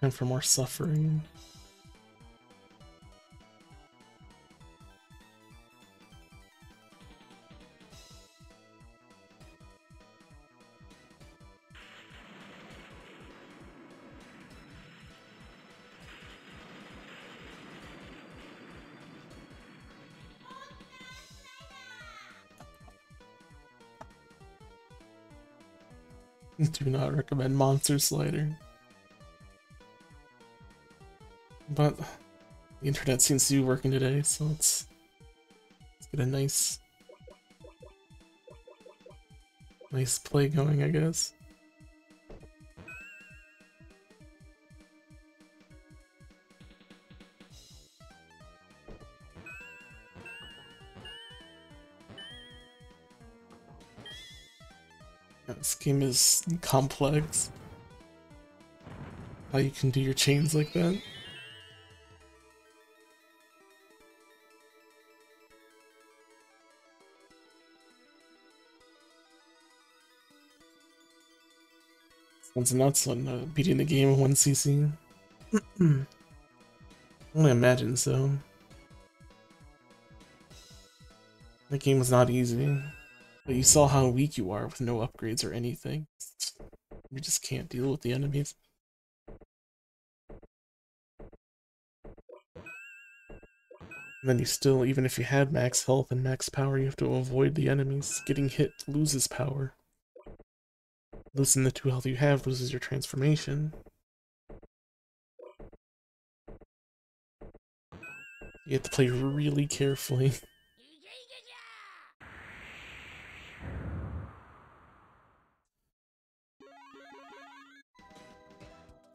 Time for more suffering. Do not recommend Monster Slider. But the internet seems to be working today, so let's, let's get a nice nice play going, I guess. This game is complex. How you can do your chains like that. Sounds nuts on uh, beating the game in 1 CC. Only imagine so. The game was not easy. But you saw how weak you are with no upgrades or anything. You just can't deal with the enemies. And then you still, even if you had max health and max power, you have to avoid the enemies. Getting hit loses power. Losing the two health you have loses your transformation. You have to play really carefully.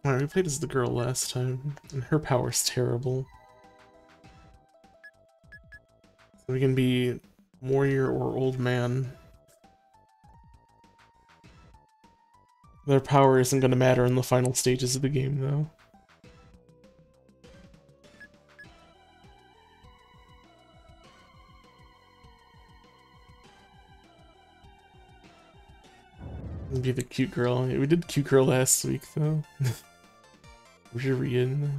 Alright, we played as the girl last time, and her power's terrible. So we can be warrior or old man. Their power isn't going to matter in the final stages of the game, though. Be the cute girl. Yeah, we did cute girl last week, though. Jirian.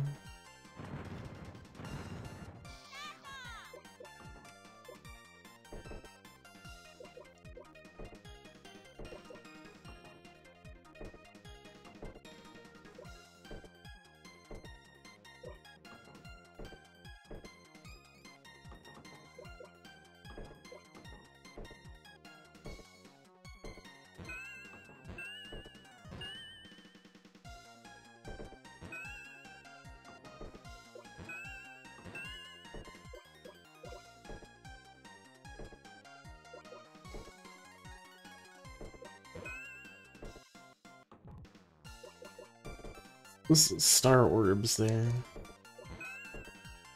Those star orbs there.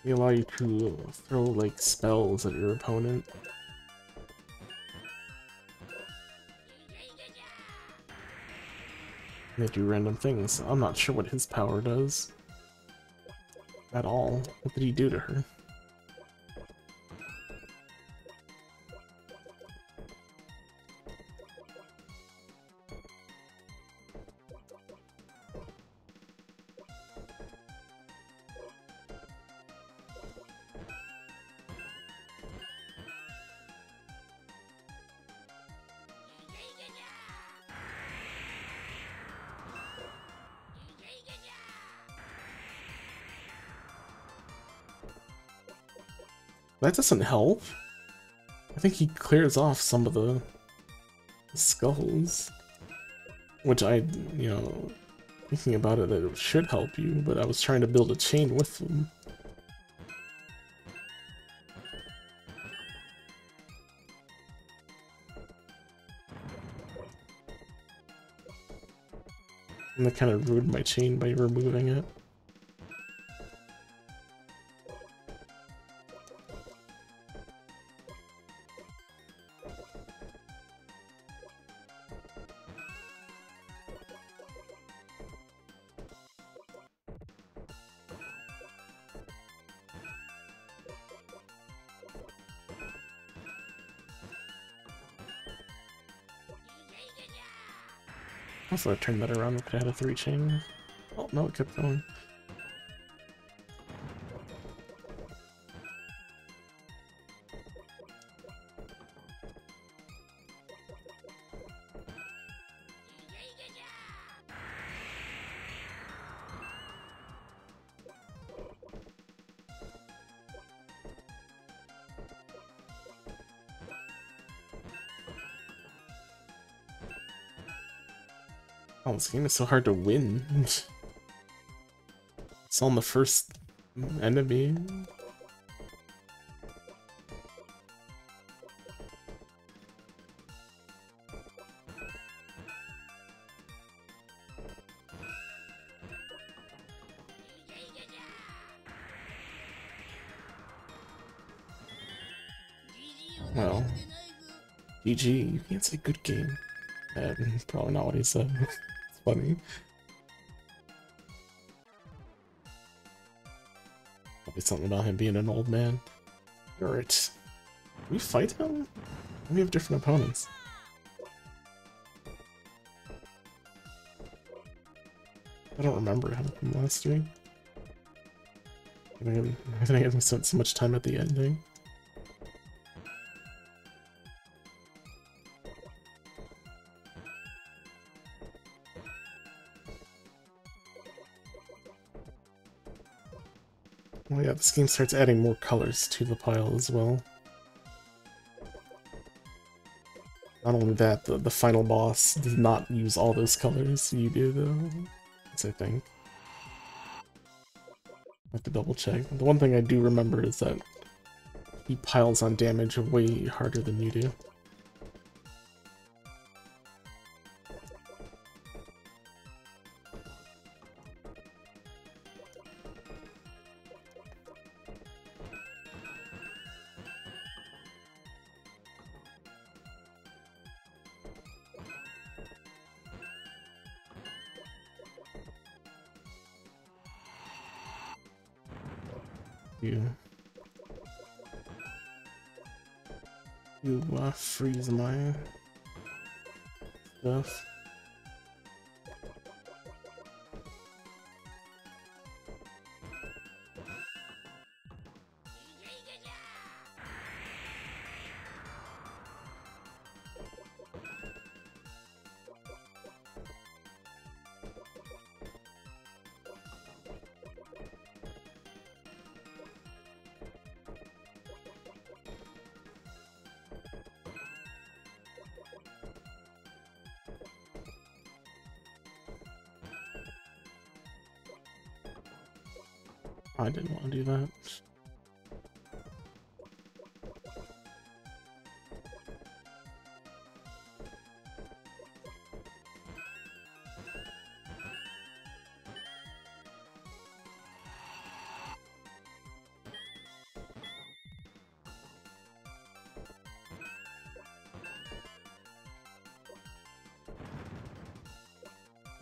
They allow you to throw like spells at your opponent. They do random things. I'm not sure what his power does. At all. What did he do to her? That doesn't help. I think he clears off some of the skulls. Which I, you know, thinking about it, it should help you, but I was trying to build a chain with them. And that kind of ruined my chain by removing it. Also, I turned that around, if have had a three chain. Oh, no, it kept going. Oh, this game is so hard to win. it's on the first enemy. Well, GG, you can't say good game. Uh, probably not what he said. it's funny. Probably something about him being an old man. Alright. we fight him? We have different opponents. I don't remember him from last week. I think I haven't spent so much time at the ending. Oh yeah, this game starts adding more colors to the pile as well. Not only that, the, the final boss does not use all those colors. You do, though. That's I think. I have to double check. The one thing I do remember is that he piles on damage way harder than you do. I didn't want to do that.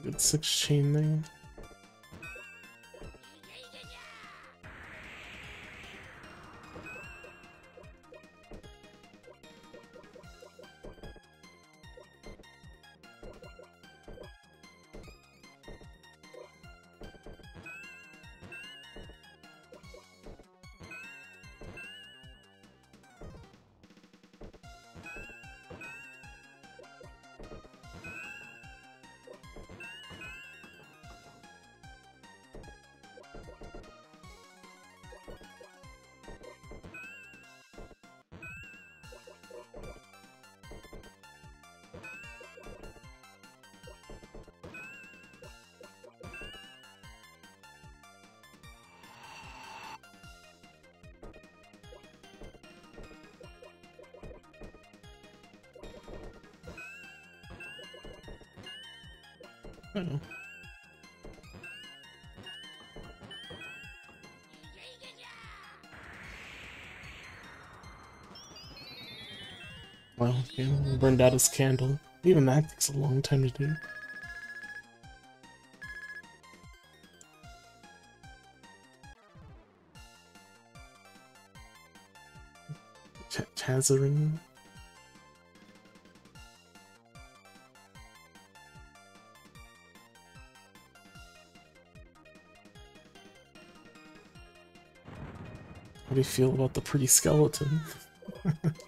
Good six chain there. Well, yeah, burned out his candle. Even that takes a long time to do. Ch? You feel about the pretty skeleton?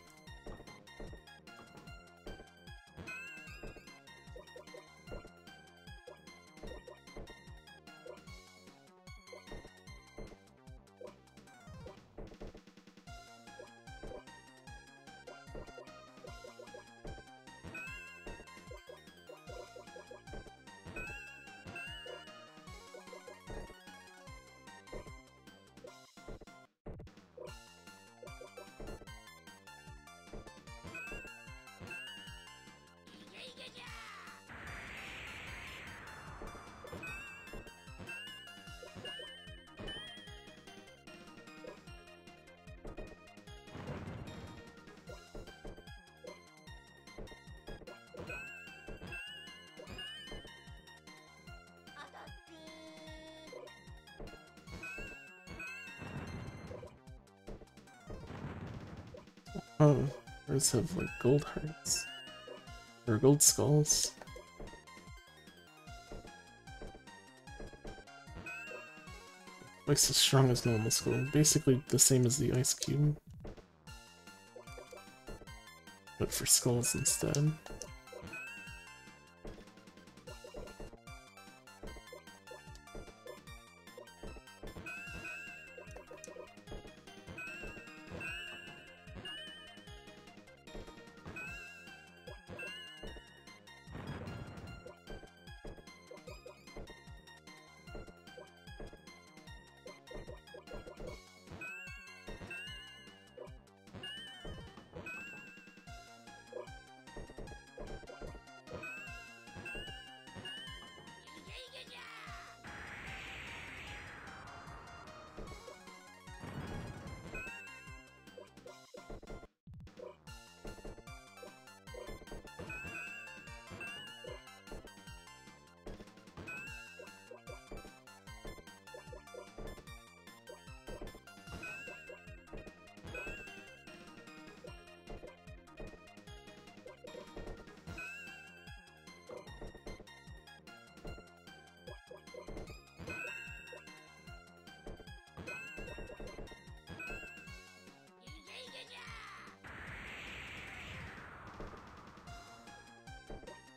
Oh, birds have like gold hearts. Or gold skulls. Twice as strong as normal skull. Basically the same as the ice cube. But for skulls instead.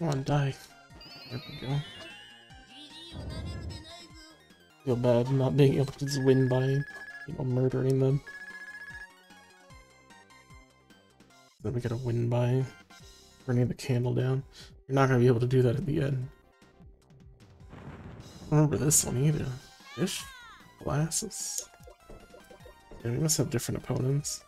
Come on, die. There we go. Feel bad not being able to just win by, you know, murdering them. Then we gotta win by burning the candle down. You're not gonna be able to do that at the end. remember this one either. Fish? Glasses? Yeah, we must have different opponents.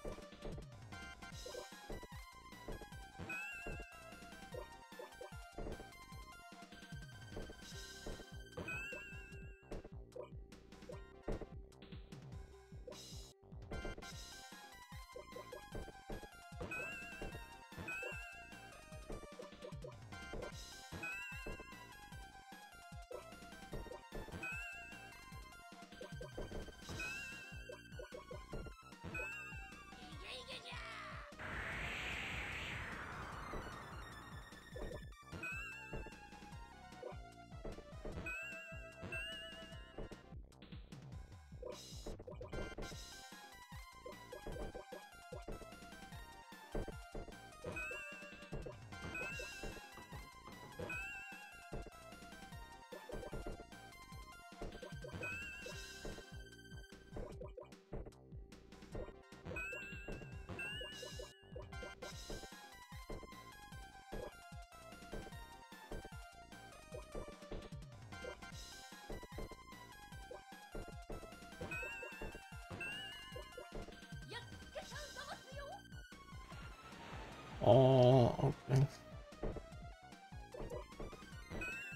Oh, okay.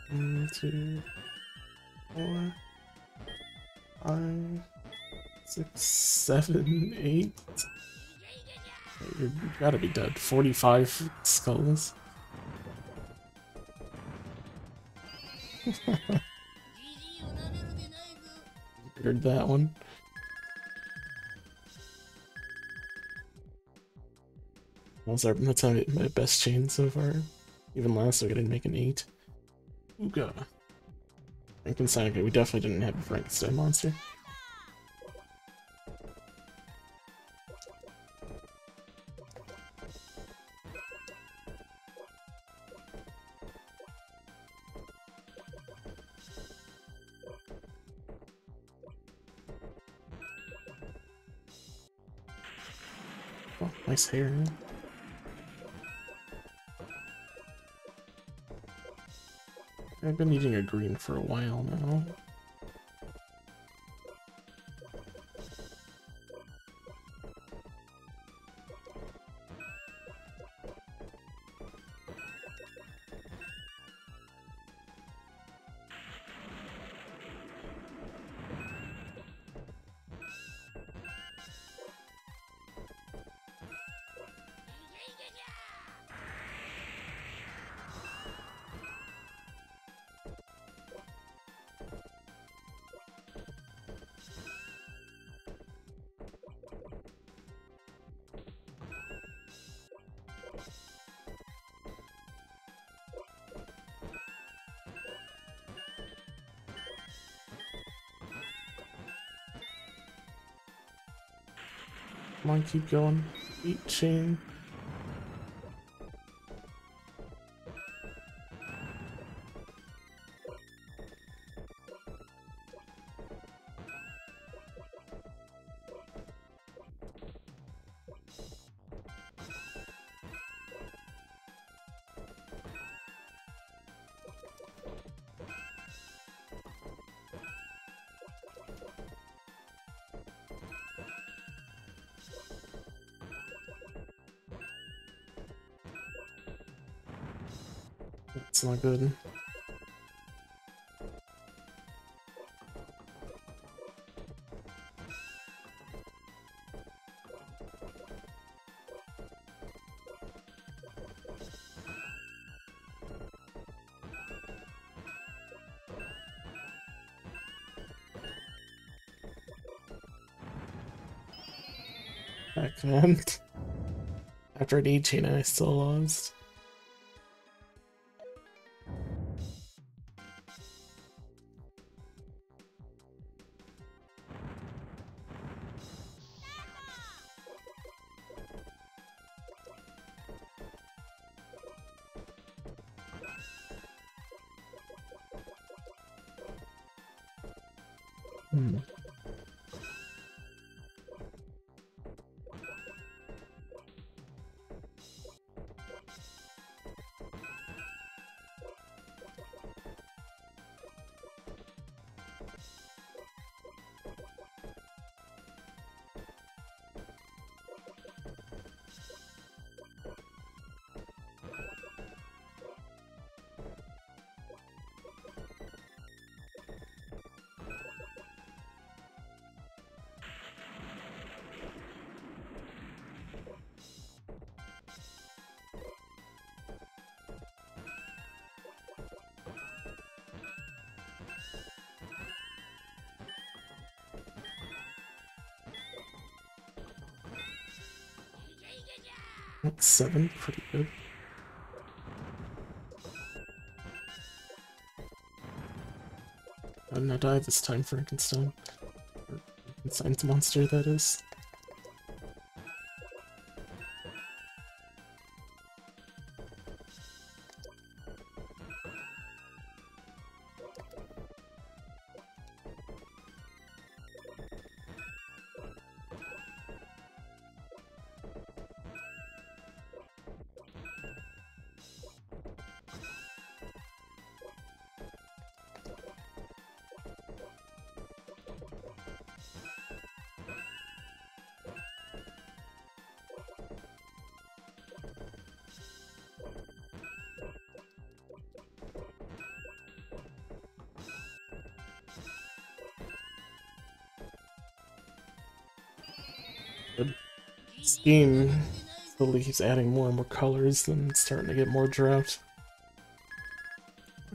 One, two, four, five, six, seven, eight. You gotta be dead. 45 skulls. Heard that one. That's, our, that's my best chain so far. Even last week I didn't make an 8. Ooga. Frankenstein, okay, we definitely didn't have a Frankenstein monster. Oh, nice hair. Huh? I've been eating a green for a while now. On, keep going. Eat chain. It's not good. After an 18, I still lost. Seven, pretty good. I'm not die this time, Frankenstein. Frankenstein's monster, that is. Game slowly keeps adding more and more colors and starting to get more draft.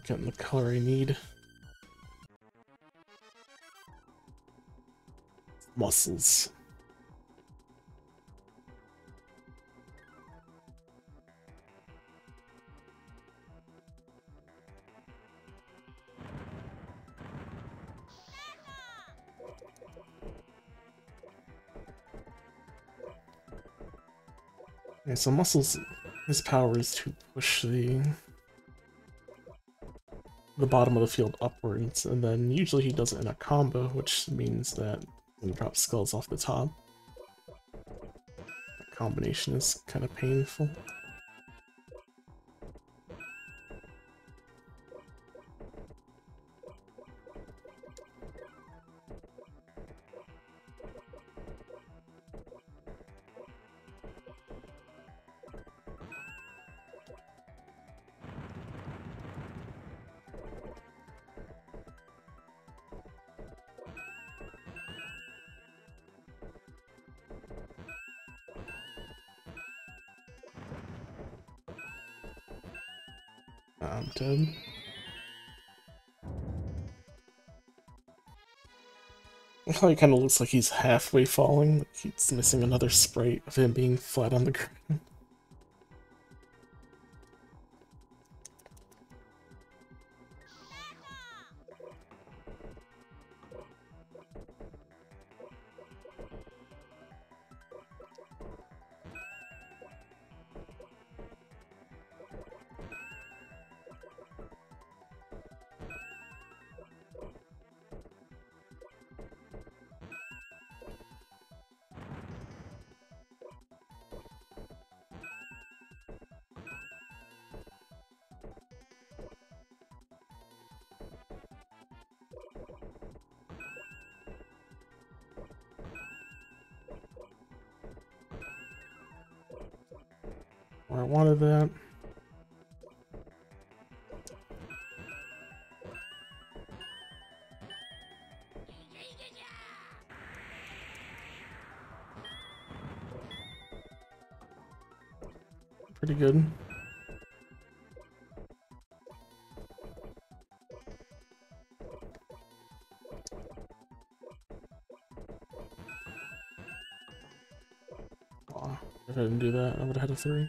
Getting the color I need. Muscles. Okay, so muscles his power is to push the the bottom of the field upwards, and then usually he does it in a combo, which means that when he drops skulls off the top. combination is kind of painful. I'm dead. He kind of looks like he's halfway falling, like he's missing another sprite of him being flat on the ground. Where I wanted that. Pretty good. Aw, if I didn't do that, I would have had a three.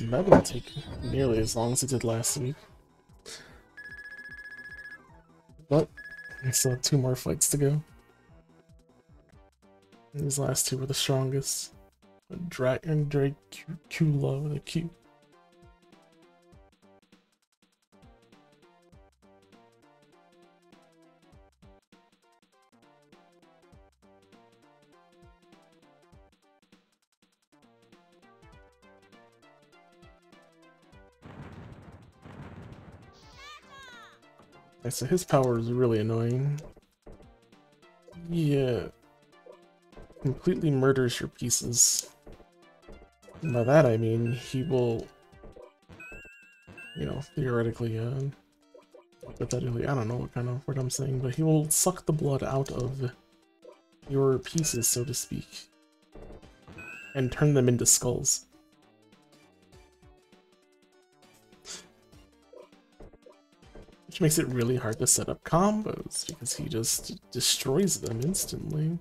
That didn't take nearly as long as it did last week. But I still have two more fights to go. These last two were the strongest. Dragon Dracula with a Q. so his power is really annoying. Yeah. Completely murders your pieces. And by that I mean he will, you know, theoretically, uh, hypothetically, I don't know what kind of word I'm saying, but he will suck the blood out of your pieces, so to speak, and turn them into skulls. Which makes it really hard to set up combos, because he just destroys them instantly.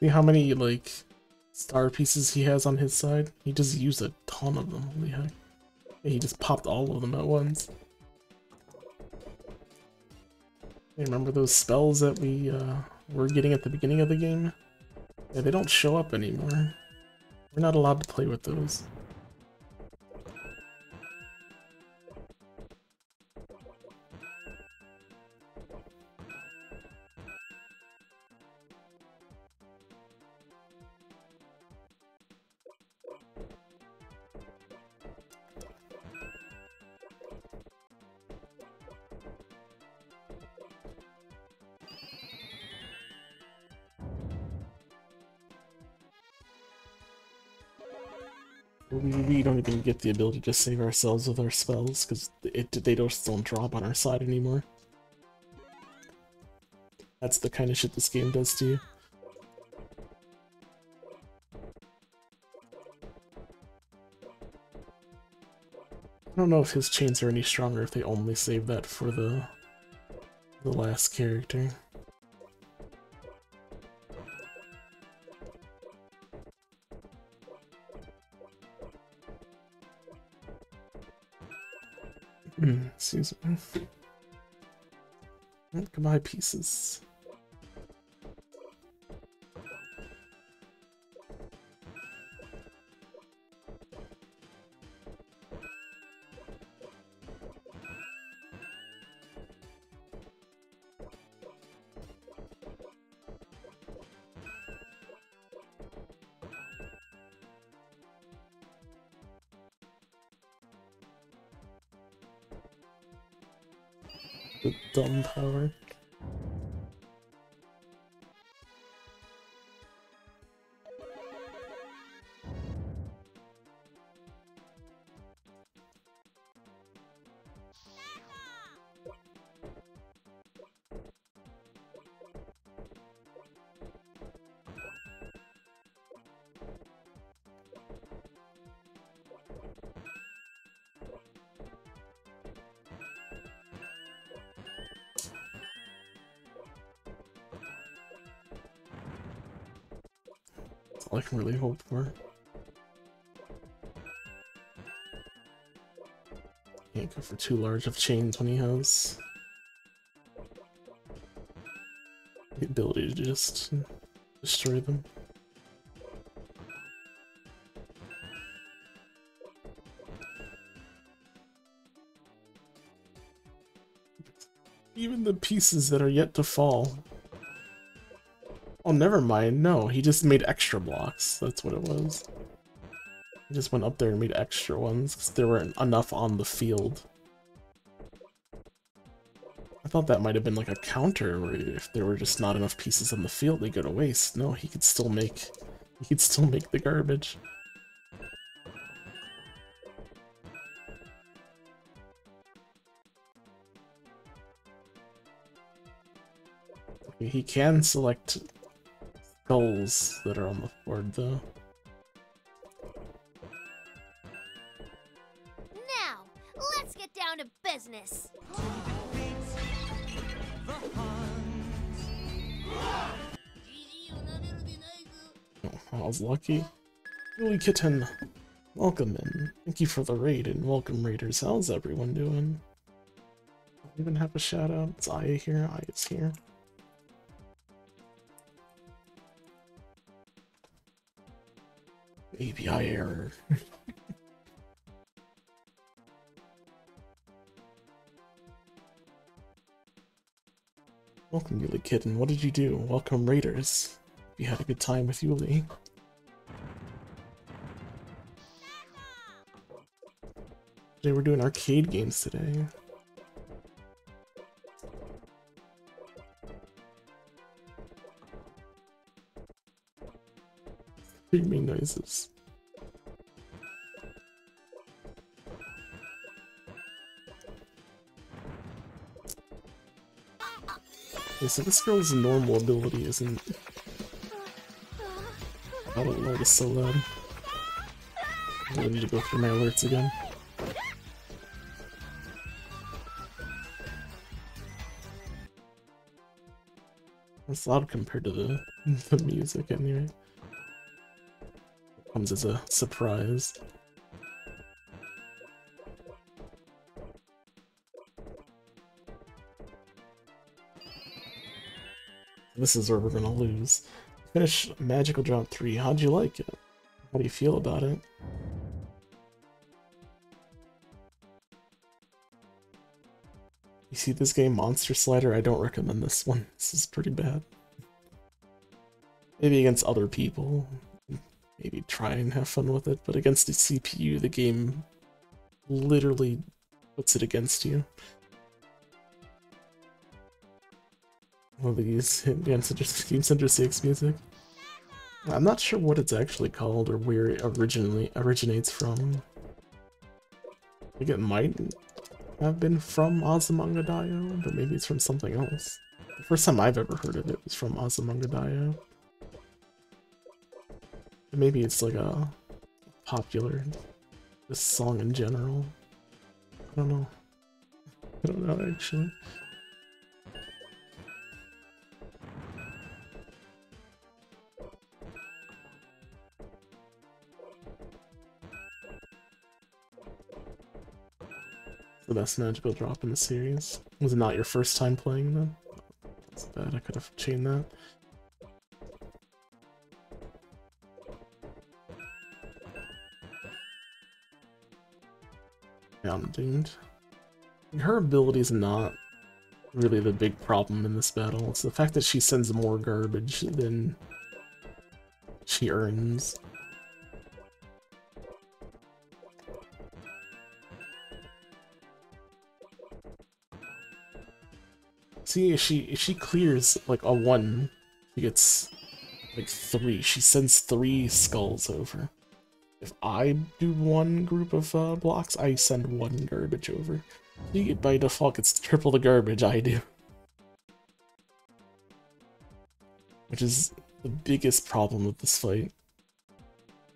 See how many, like, star pieces he has on his side? He just used a ton of them, holy heck. He just popped all of them at once. remember those spells that we uh, were getting at the beginning of the game? Yeah, they don't show up anymore. We're not allowed to play with those. We, we don't even get the ability to save ourselves with our spells, because it they just don't drop on our side anymore. That's the kind of shit this game does to you. I don't know if his chains are any stronger if they only save that for the the last character. Excuse. Goodbye, pieces. The dumb power. Really hope for. Can't go for too large of chains when he has the ability to just destroy them. Even the pieces that are yet to fall. Oh, never mind. No, he just made extra blocks. That's what it was. He just went up there and made extra ones because there weren't enough on the field. I thought that might have been like a counter where if there were just not enough pieces on the field, they go to waste. No, he could still make he could still make the garbage. He can select skulls that are on the board though. Now, let's get down to business. Oh, I was lucky. Billy Kitten, welcome in. Thank you for the raid and welcome raiders. How's everyone doing? Don't even have a shout out. It's Aya here. Aya's here. API error. Welcome, Yuli Kitten. What did you do? Welcome, Raiders. You had a good time with Yuli. Today we're doing arcade games today. Screaming noises. Okay, so this girl's normal ability isn't... I don't know, it's so loud. I need to go through my alerts again. It's loud compared to the, the music anyway. Comes as a surprise. This is where we're gonna lose. Finish Magical Drop 3. How'd you like it? How do you feel about it? You see this game, Monster Slider? I don't recommend this one. This is pretty bad. Maybe against other people. Maybe try and have fun with it, but against the CPU, the game literally puts it against you. One of these Game Center, Game Center 6 music. I'm not sure what it's actually called or where it originally originates from. I think it might have been from Azumanga but maybe it's from something else. The first time I've ever heard of it was from Azumanga. Maybe it's like a popular this song in general. I don't know. I don't know actually. The best magical drop in the series. Was it not your first time playing them? That's bad, I could have chained that. I'm doomed. Her ability is not really the big problem in this battle. It's the fact that she sends more garbage than she earns. See, if she if she clears like a one, she gets like three. She sends three skulls over. If I do one group of uh, blocks, I send one garbage over. You by default, it's triple the garbage I do. Which is the biggest problem with this fight.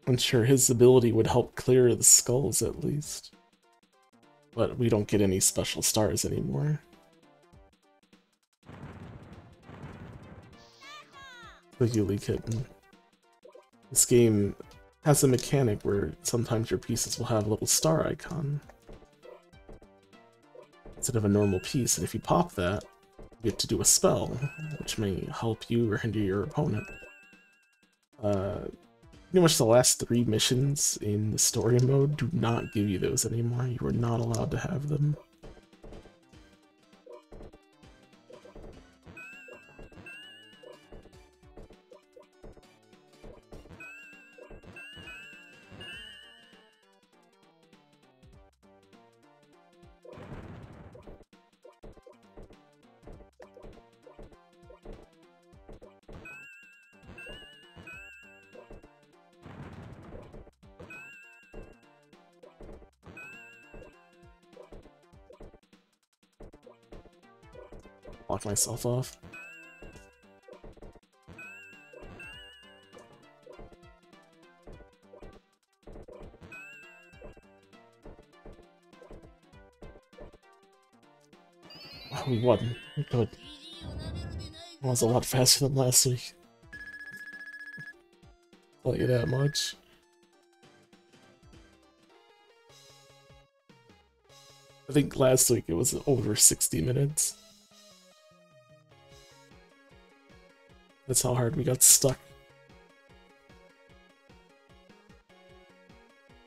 I'm sure his ability would help clear the skulls at least. But we don't get any special stars anymore. The Yuli kitten. This game has a mechanic where sometimes your pieces will have a little star icon instead of a normal piece, and if you pop that, you get to do a spell, which may help you or hinder your opponent. Uh, pretty much the last three missions in the story mode do not give you those anymore. You are not allowed to have them. Lock myself off. Oh, we won. Good. That was a lot faster than last week. Tell you that much. I think last week it was over 60 minutes. That's how hard we got stuck.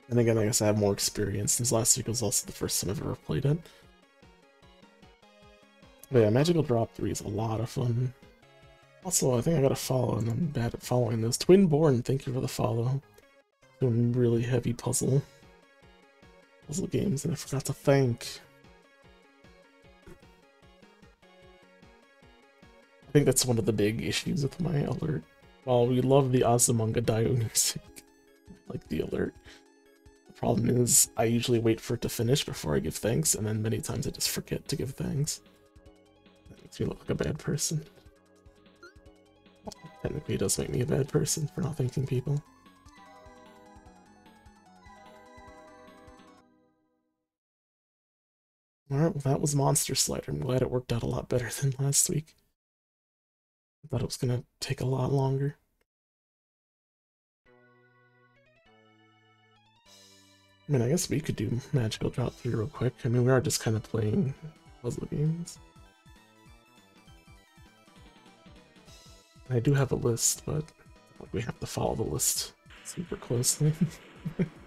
And again, I guess I have more experience, since last week was also the first time I've ever played it. But yeah, Magical Drop 3 is a lot of fun. Also, I think I got a follow, and I'm bad at following those. Twinborn, thank you for the follow. Doing really heavy puzzle puzzle games, and I forgot to thank I think that's one of the big issues with my alert. While we love the Azumanga Daioh music, like the alert, the problem is I usually wait for it to finish before I give thanks, and then many times I just forget to give thanks. That makes me look like a bad person. Technically, it does make me a bad person for not thanking people. Alright, well that was Monster Slider. I'm glad it worked out a lot better than last week. I thought it was gonna take a lot longer. I mean, I guess we could do Magical Drop 3 real quick. I mean, we are just kind of playing puzzle games. I do have a list, but we have to follow the list super closely.